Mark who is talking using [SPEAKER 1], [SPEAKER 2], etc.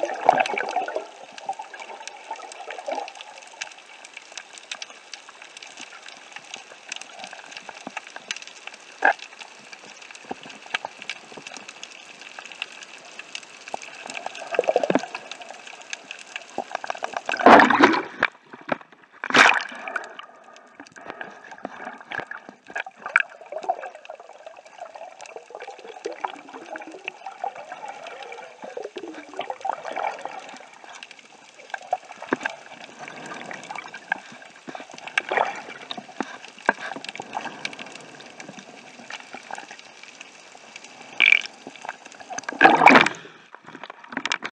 [SPEAKER 1] you